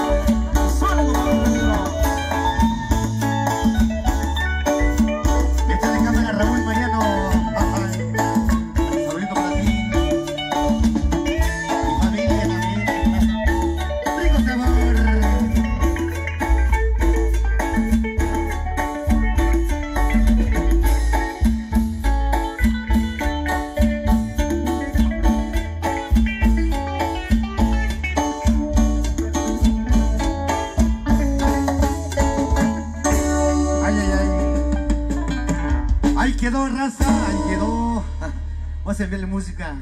Bye. Quedó, raza. Ahí quedó. Vamos a enviarle música.